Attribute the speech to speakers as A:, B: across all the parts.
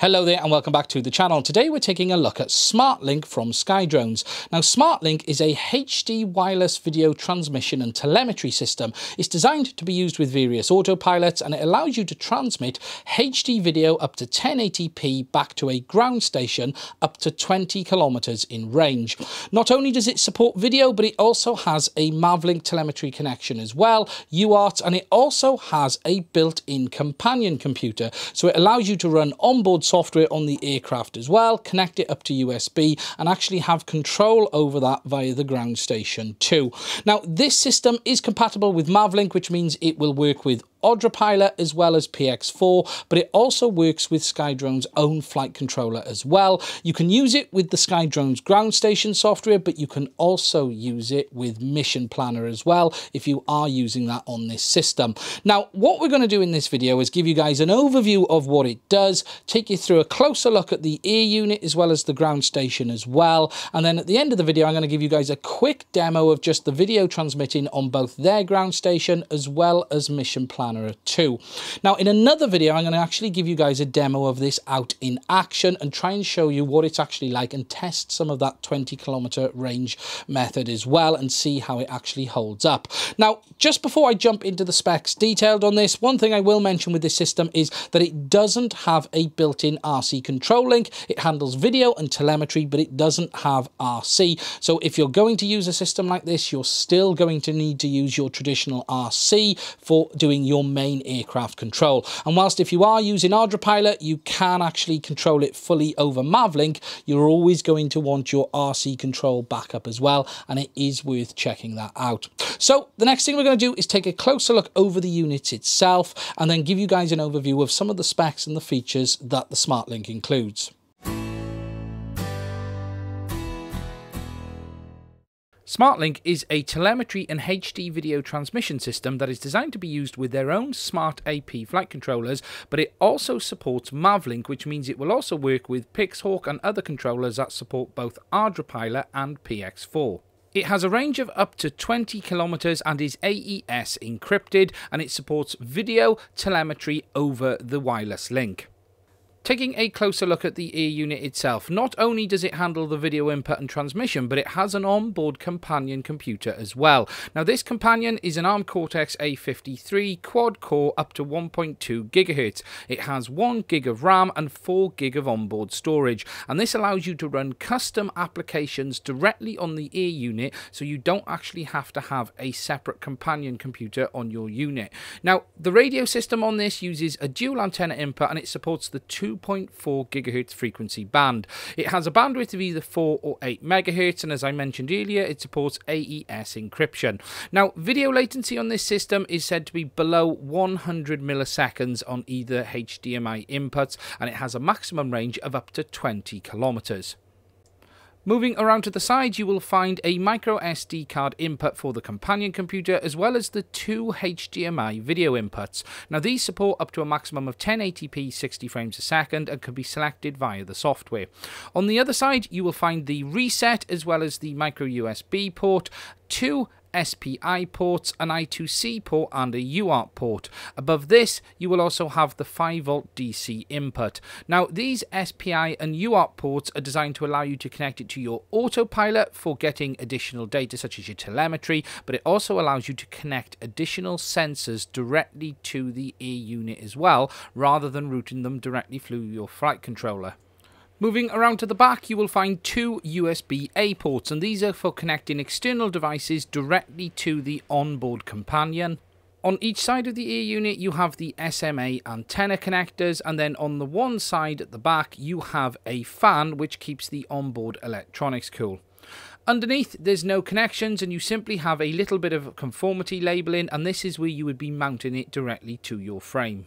A: Hello there and welcome back to the channel. Today we're taking a look at SmartLink from Skydrones. Now SmartLink is a HD wireless video transmission and telemetry system. It's designed to be used with various autopilots and it allows you to transmit HD video up to 1080p back to a ground station up to 20 kilometers in range. Not only does it support video but it also has a Mavlink telemetry connection as well, UART, and it also has a built-in companion computer. So it allows you to run onboard software on the aircraft as well, connect it up to USB and actually have control over that via the ground station too. Now this system is compatible with Mavlink which means it will work with Ardu as well as PX4, but it also works with Skydrone's own flight controller as well. You can use it with the Skydrone's ground station software, but you can also use it with Mission Planner as well if you are using that on this system. Now, what we're going to do in this video is give you guys an overview of what it does, take you through a closer look at the air unit as well as the ground station as well, and then at the end of the video, I'm going to give you guys a quick demo of just the video transmitting on both their ground station as well as Mission Planner Planner 2. Now in another video I'm going to actually give you guys a demo of this out in action and try and show you what it's actually like and test some of that 20 kilometer range method as well and see how it actually holds up. Now just before I jump into the specs detailed on this, one thing I will mention with this system is that it doesn't have a built-in RC control link. It handles video and telemetry but it doesn't have RC. So if you're going to use a system like this you're still going to need to use your traditional RC for doing your your main aircraft control. And whilst if you are using Ardu you can actually control it fully over Mavlink, you're always going to want your RC control backup as well, and it is worth checking that out. So the next thing we're going to do is take a closer look over the unit itself, and then give you guys an overview of some of the specs and the features that the SmartLink includes. SmartLink is a telemetry and HD video transmission system that is designed to be used with their own smart AP flight controllers, but it also supports Mavlink, which means it will also work with Pixhawk and other controllers that support both Ardu and PX4. It has a range of up to 20 kilometers and is AES encrypted, and it supports video telemetry over the wireless link. Taking a closer look at the air unit itself, not only does it handle the video input and transmission, but it has an onboard companion computer as well. Now this companion is an ARM Cortex-A53 quad-core up to 1.2 GHz. It has 1 gig of RAM and 4 gig of onboard storage, and this allows you to run custom applications directly on the air unit, so you don't actually have to have a separate companion computer on your unit. Now, the radio system on this uses a dual antenna input and it supports the two 2.4 gigahertz frequency band. It has a bandwidth of either 4 or 8 megahertz, and as I mentioned earlier, it supports AES encryption. Now, video latency on this system is said to be below 100 milliseconds on either HDMI inputs, and it has a maximum range of up to 20 kilometers. Moving around to the side, you will find a micro SD card input for the companion computer, as well as the two HDMI video inputs. Now, these support up to a maximum of 1080p 60 frames a second and can be selected via the software. On the other side, you will find the reset as well as the micro USB port, two SPI ports, an I2C port and a UART port. Above this, you will also have the 5 volt DC input. Now, these SPI and UART ports are designed to allow you to connect it to your autopilot for getting additional data such as your telemetry, but it also allows you to connect additional sensors directly to the air unit as well, rather than routing them directly through your flight controller. Moving around to the back, you will find two USB-A ports, and these are for connecting external devices directly to the onboard companion. On each side of the air unit, you have the SMA antenna connectors, and then on the one side at the back, you have a fan which keeps the onboard electronics cool. Underneath, there's no connections, and you simply have a little bit of conformity labeling, and this is where you would be mounting it directly to your frame.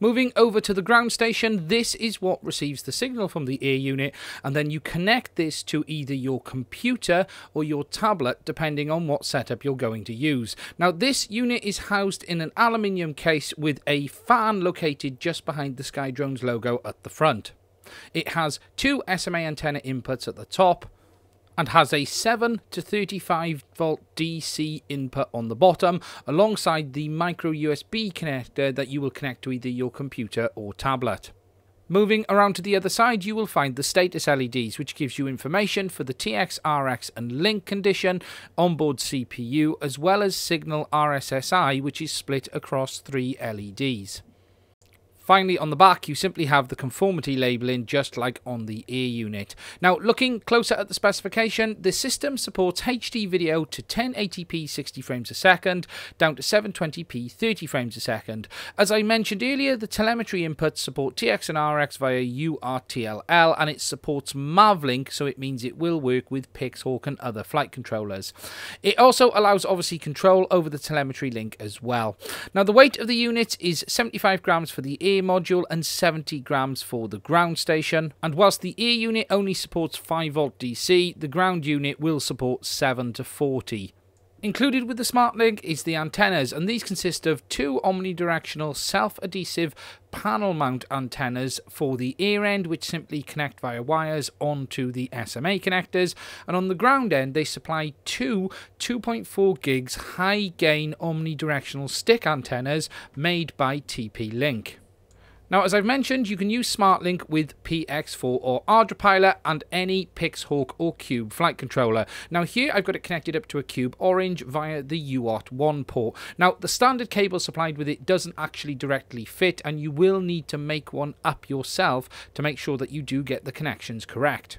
A: Moving over to the ground station, this is what receives the signal from the air unit, and then you connect this to either your computer or your tablet, depending on what setup you're going to use. Now, this unit is housed in an aluminium case with a fan located just behind the Skydrones logo at the front. It has two SMA antenna inputs at the top, and has a 7 to 35 volt DC input on the bottom alongside the micro USB connector that you will connect to either your computer or tablet. Moving around to the other side, you will find the status LEDs, which gives you information for the TX, RX, and link condition, onboard CPU, as well as signal RSSI, which is split across three LEDs. Finally, on the back, you simply have the conformity labelling just like on the air unit. Now, looking closer at the specification, the system supports HD video to 1080p 60 frames a second, down to 720p 30 frames a second. As I mentioned earlier, the telemetry inputs support TX and RX via UART TTL, and it supports MAVLink, so it means it will work with Pixhawk and other flight controllers. It also allows, obviously, control over the telemetry link as well. Now, the weight of the unit is 75 grams for the ear module and 70 grams for the ground station. And whilst the air unit only supports 5 volt DC, the ground unit will support 7 to 40. Included with the SmartLink is the antennas, and these consist of two omnidirectional self-adhesive panel mount antennas for the ear end, which simply connect via wires onto the SMA connectors, and on the ground end they supply two 2.4 gigs high gain omnidirectional stick antennas made by TP-Link. Now, as I've mentioned, you can use SmartLink with PX4 or ArduPilot and any Pixhawk or Cube flight controller. Now, here I've got it connected up to a Cube Orange via the UART 1 port. Now, the standard cable supplied with it doesn't actually directly fit, and you will need to make one up yourself to make sure that you do get the connections correct.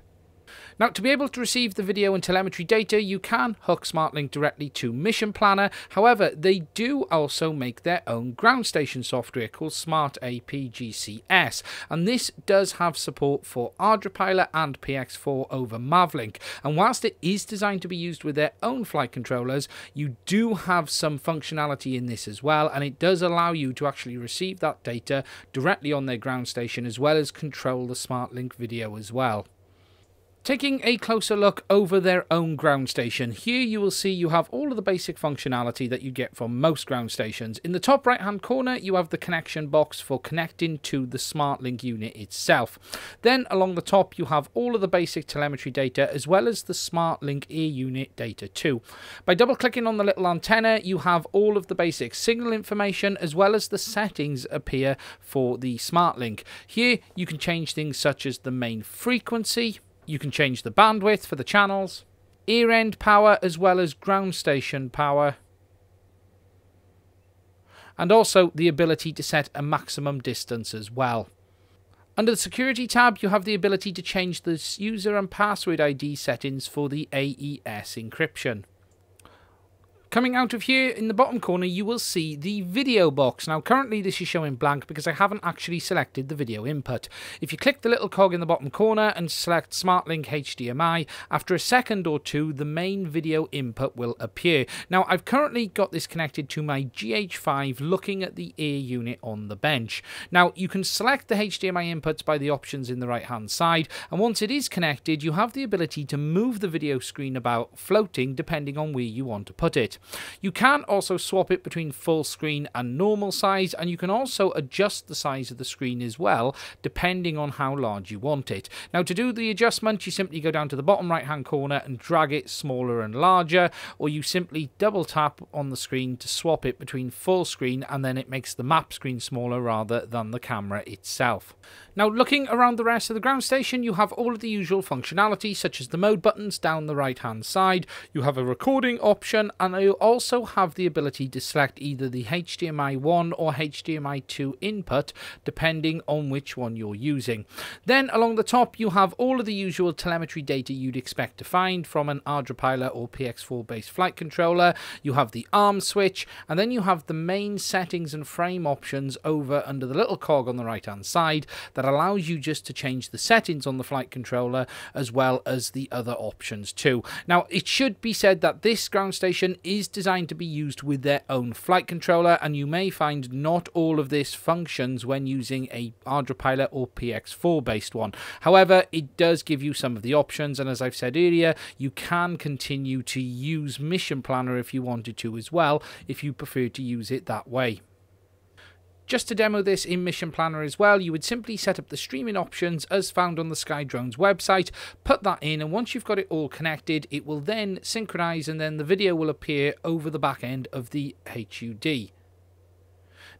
A: Now, to be able to receive the video and telemetry data, you can hook SmartLink directly to Mission Planner. However, they do also make their own ground station software called SmartAP GCS, and this does have support for ArduPilot and PX4 over Mavlink. And whilst it is designed to be used with their own flight controllers, you do have some functionality in this as well, and it does allow you to actually receive that data directly on their ground station as well as control the SmartLink video as well. Taking a closer look over their own ground station, here you will see you have all of the basic functionality that you get from most ground stations. In the top right hand corner you have the connection box for connecting to the SmartLink unit itself. Then along the top you have all of the basic telemetry data as well as the SmartLink air unit data too. By double clicking on the little antenna you have all of the basic signal information as well as the settings appear for the SmartLink. Here you can change things such as the main frequency, you can change the bandwidth for the channels, ear end power as well as ground station power, and also the ability to set a maximum distance as well. Under the Security tab, you have the ability to change the user and password ID settings for the AES encryption. Coming out of here in the bottom corner you will see the video box. Now currently this is showing blank because I haven't actually selected the video input. If you click the little cog in the bottom corner and select SmartLink HDMI, after a second or two the main video input will appear. Now I've currently got this connected to my GH5 looking at the air unit on the bench. Now you can select the HDMI inputs by the options in the right hand side and once it is connected you have the ability to move the video screen about floating depending on where you want to put it. You can also swap it between full screen and normal size, and you can also adjust the size of the screen as well, depending on how large you want it. Now, to do the adjustment, you simply go down to the bottom right hand corner and drag it smaller and larger, or you simply double tap on the screen to swap it between full screen, and then it makes the map screen smaller rather than the camera itself. Now, looking around the rest of the ground station, you have all of the usual functionality, such as the mode buttons down the right hand side. You have a recording option, and you also have the ability to select either the HDMI 1 or HDMI 2 input, depending on which one you're using. Then, along the top, you have all of the usual telemetry data you'd expect to find from an ArduPilot or PX4 based flight controller. You have the ARM switch, and then you have the main settings and frame options over under the little cog on the right hand side that allows you just to change the settings on the flight controller as well as the other options too. Now, it should be said that this ground station is designed to be used with their own flight controller, and you may find not all of this functions when using a ArduPilot or PX4 based one. However, it does give you some of the options, and as I've said earlier, you can continue to use Mission Planner if you wanted to as well, if you prefer to use it that way. Just to demo this in Mission Planner as well, you would simply set up the streaming options as found on the Skydrones website, put that in, and once you've got it all connected, it will then synchronize and then the video will appear over the back end of the HUD.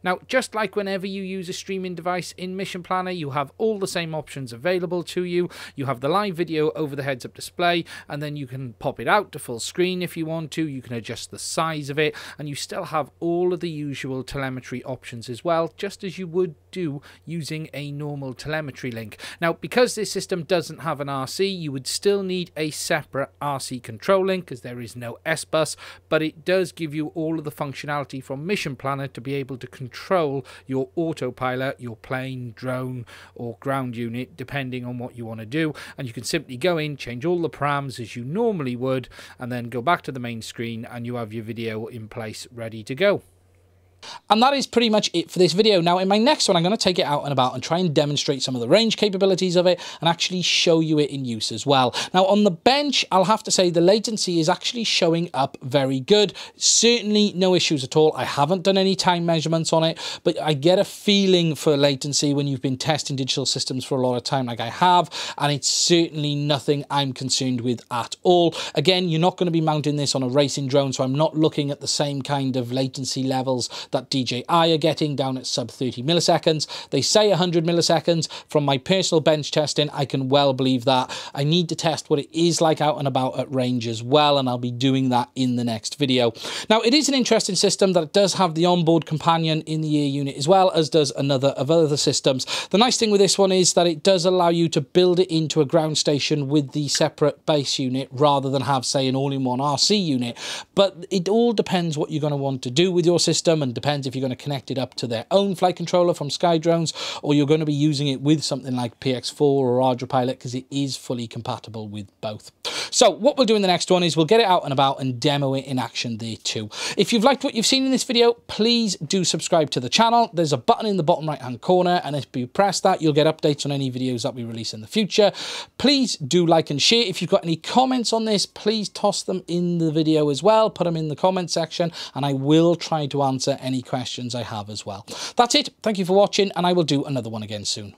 A: Now, just like whenever you use a streaming device in Mission Planner, you have all the same options available to you. You have the live video over the heads-up display, and then you can pop it out to full screen if you want to. You can adjust the size of it, and you still have all of the usual telemetry options as well, just as you would do using a normal telemetry link. Now, because this system doesn't have an RC, you would still need a separate RC control link because there is no S-Bus, but it does give you all of the functionality from Mission Planner to be able to control your autopilot, your plane, drone, or ground unit, depending on what you want to do. And you can simply go in, change all the params as you normally would, and then go back to the main screen and you have your video in place ready to go.
B: And that is pretty much it for this video. Now, in my next one, I'm going to take it out and about and try and demonstrate some of the range capabilities of it and actually show you it in use as well. Now, on the bench, I'll have to say the latency is actually showing up very good. Certainly no issues at all. I haven't done any time measurements on it, but I get a feeling for latency when you've been testing digital systems for a lot of time like I have, and it's certainly nothing I'm concerned with at all. Again, you're not going to be mounting this on a racing drone, so I'm not looking at the same kind of latency levels that DJI are getting down at sub 30 milliseconds. They say 100 milliseconds. From my personal bench testing, I can well believe that. I need to test what it is like out and about at range as well, and I'll be doing that in the next video. Now, it is an interesting system that does have the onboard companion in the air unit as well, as does another of other systems. The nice thing with this one is that it does allow you to build it into a ground station with the separate base unit rather than have, say, an all-in-one RC unit. But it all depends what you're going to want to do with your system and depends if you're going to connect it up to their own flight controller from Skydrones or you're going to be using it with something like PX4 or ArduPilot because it is fully compatible with both. So what we'll do in the next one is we'll get it out and about and demo it in action there too. If you've liked what you've seen in this video, please do subscribe to the channel. There's a button in the bottom right hand corner and if you press that, you'll get updates on any videos that we release in the future. Please do like and share. If you've got any comments on this, please toss them in the video as well. Put them in the comment section and I will try to answer any questions I have as well. That's it. Thank you for watching and I will do another one again soon.